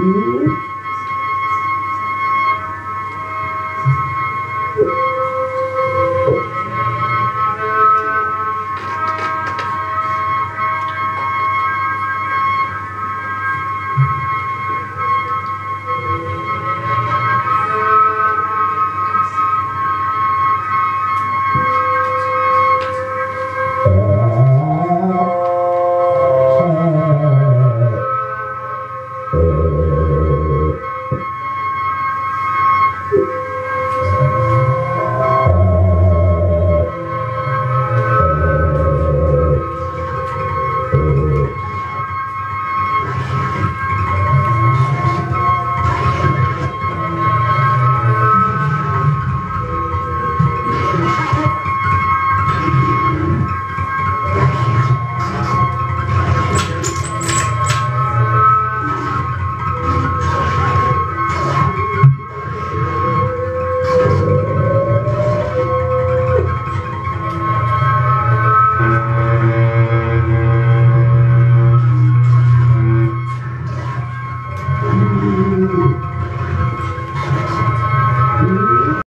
Música